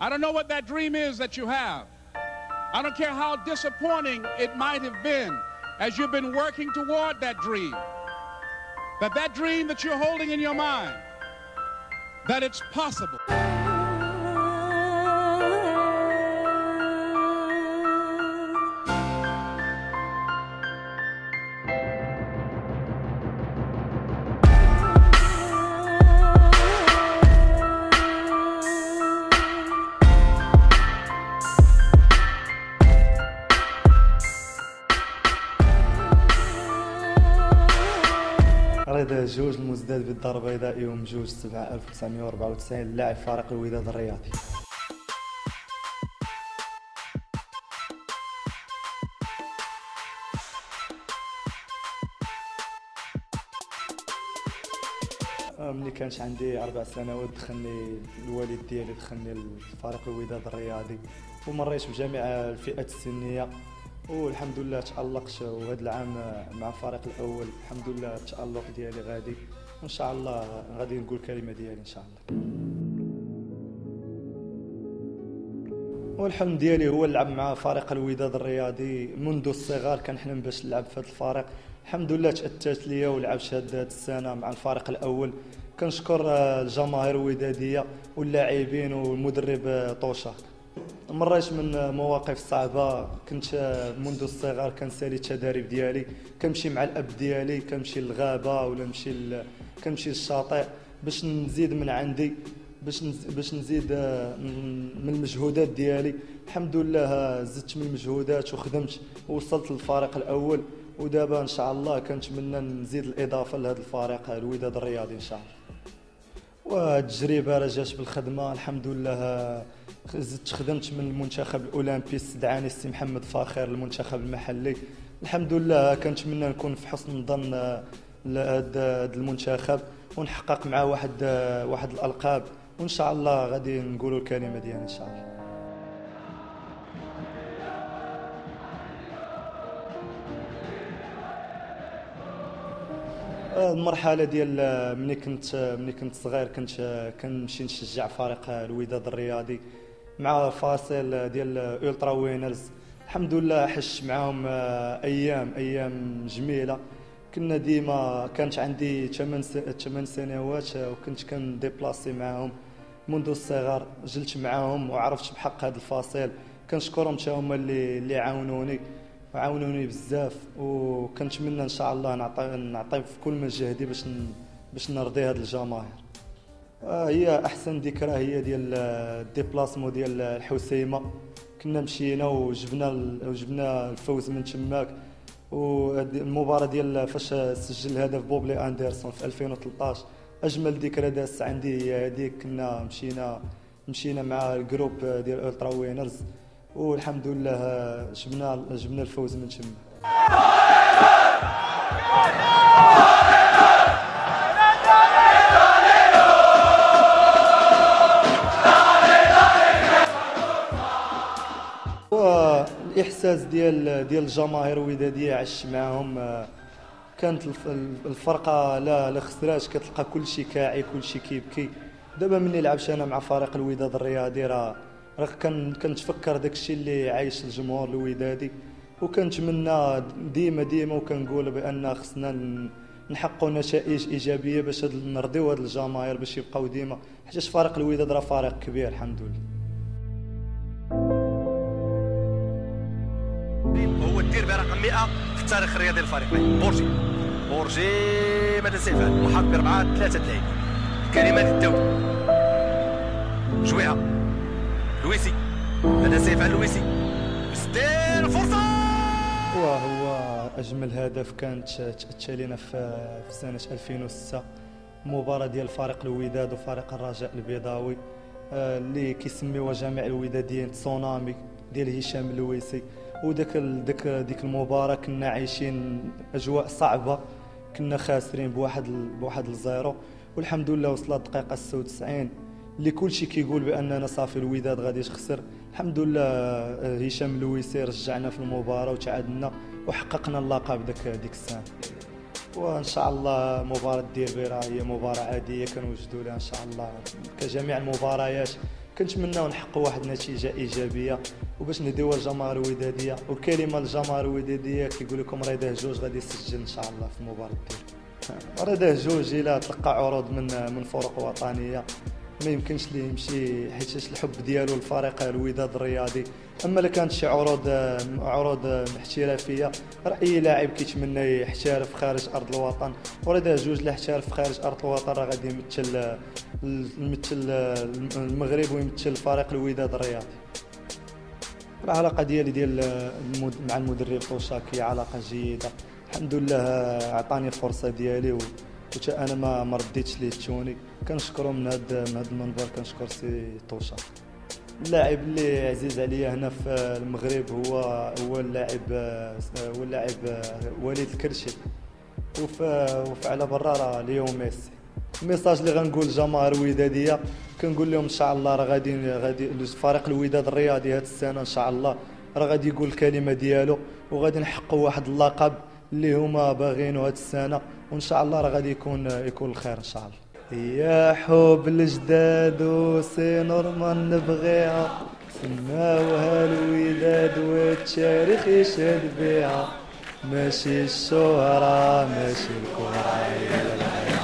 I don't know what that dream is that you have. I don't care how disappointing it might have been as you've been working toward that dream. That that dream that you're holding in your mind, that it's possible. رضا جوج المزداد بالدار البيضاء يوم جوج 7 1994 لاعب فريق الوداد الرياضي. ملي كانت عندي أربع سنوات دخلني الوالد ديالي دخلني لفريق الوداد الرياضي. ومريت بجميع الفئات السنية. والحمد لله تالقت وهذا العام مع الفريق الأول. الحمد لله التالق ديالي غادي. وان شاء الله غادي نقول الكلمة ديالي إن شاء الله. والحلم ديالي هو نلعب مع فريق الوداد الرياضي منذ الصغر. كنحلم باش نلعب في هذا الفريق. الحمد لله تاتات ليا ولعبت هذه السنة مع الفريق الأول. كنشكر الجماهير الودادية واللاعبين والمدرب طوشا مريت من مواقف صعبة. كنت منذ الصغر كنسالي التدريب ديالي كنمشي مع الأب ديالي كنمشي للغابة ولا نمشي ل... كنمشي للشاطئ باش نزيد من عندي باش باش نزيد من المجهودات ديالي. الحمد لله زدت من المجهودات وخدمت ووصلت للفريق الأول. ودابا إن شاء الله كنتمنى نزيد الإضافة لهذا الفريق الوداد الرياضي إن شاء الله. والتجربه رجعت بالخدمة الحمد لله زدت خدمت من المنتخب الأولمبي استدعاني السي محمد فاخر المنتخب المحلي. الحمد لله كنتمنى نكون في حسن ظن لهذا المنتخب. ونحقق معاه واحد واحد الألقاب. وإن شاء الله غادي نقولوا الكلمة ديالنا إن شاء الله. المرحلة ديال ملي كنت ملي كنت صغير كنت كنمشي نشجع فريق الوداد الرياضي مع فصيل ديال الترا وينرز الحمد لله عشت معاهم أيام أيام جميلة. كنا ديما كانت عندي 8 8 سنوات وكنت كن déplacer معاهم منذ الصغر. جلت معاهم وعرفت بحق هذا الفصيل. كنشكرهم حتى هما اللي اللي عاونوني. وعاونوني بزاف وكنتمنى إن شاء الله نعطي نعطي في كل ما جهدي باش باش نرضي هاد الجماهير. آه، هي أحسن ذكرى هي ديال ال déplacement ديال الحسيمة. كنا مشينا وجبنا وجبنا الفوز من تماك والمباراه ديال فاش سجل الهدف بوبلي أندرسون في 2013 أجمل ذكرى داس عندي هي هذيك كنا مشينا مشينا مع ال groupe ديال ألترا وينرز. والحمد لله جبنا جبنا الفوز من تما. الاحساس ديال ديال الجماهير الوداديه عشت معاهم كانت الفرقة لا لا خسرات كتلقى كل شيء كاعي كل شيء كيبكي. دابا ملي لعبت أنا مع فريق الوداد الرياضي راه راه كنتفكر داك الشيء اللي عايش الجمهور الودادي وكنتمنى ديما ديما وكنقول بأن خصنا نحققوا نتائج إيجابية باش نرضيو هاد الجماهير باش يبقاو ديما حيت فريق الوداد راه فريق كبير الحمد لله. هو الديربي رقم 100 في التاريخ الرياضي للفريقين. بورجي. بورجي ماذا سيفعل محاط بأربعة ثلاثة لاعبين كلمات الدولي جويها. لويسي. هذا سيفعل لويسي؟ ستير فرصة! وهو أجمل هدف كانت تالينا في سنة 2006 مباراة ديال فريق الوداد وفريق الرجاء البيضاوي آه، اللي كيسميوها جميع الوداديين تسونامي ديال هشام اللويسي وداك ديك ديك المباراة كنا عايشين أجواء صعبة كنا خاسرين بواحد بواحد ال zéro. والحمد لله وصلت الدقيقة 96 اللي كلشي كيقول بأننا صافي الوداد غادي يخسر. الحمد لله آه، هشام اللويسي رجعنا في المباراة وتعادلنا وحققنا اللقب داك ديك السنة وإن شاء الله مباراة ديربي راه هي مباراة عادية كنوجدوا لها إن شاء الله. كجميع المباريات كنتمناو نحققوا واحد النتيجة إيجابية. وباش نديوها الجماهير الودادية وكلمة للجماهير الودادية كيقول لكم رضاه جوج غادي يسجل إن شاء الله في المباراه ديالو رضاه جوج إلى تلقى عروض من من فرق وطنية. ما يمكنش ليه يمشي حيت الحب ديالو للفريق الوداد الرياضي. أما إلا كانت شي عروض عروض احترافية راه اي لاعب كيتمنى يحترف خارج أرض الوطن. وراه جوج لا احترف خارج أرض الوطن راه غادي يمثل يمثل المغرب ويمثل فريق الوداد الرياضي. العلاقة ديالي ديال مع المدرب طوشاكي علاقة جيدة. الحمد لله عطاني الفرصة ديالي و حتى أنا ما ما رديتش ليه التوني كنشكرو من هاد من هاد المنبر كنشكر سي طوشا. اللاعب اللي عزيز عليا هنا في المغرب هو هو اللاعب هو اللاعب وليد الكرشي. وفي على برا راه اليوم ميسي. الميساج اللي غنقول للجماهير الودادية. كنقول لهم إن شاء الله راه غادي غادي فريق الوداد الرياضي هذه السنة إن شاء الله. راه غادي يقول الكلمة ديالو. وغادي نحققوا واحد اللقب اللي هما باغينو هاد السنة. وإن شاء الله راه غادي يكون يكون الخير إن شاء الله. يا حب الجداد وسي نورمال نبغيها سماوها الوداد والتاريخ يشهد بيها ماشي الشهرة ماشي الكرة هي الغاية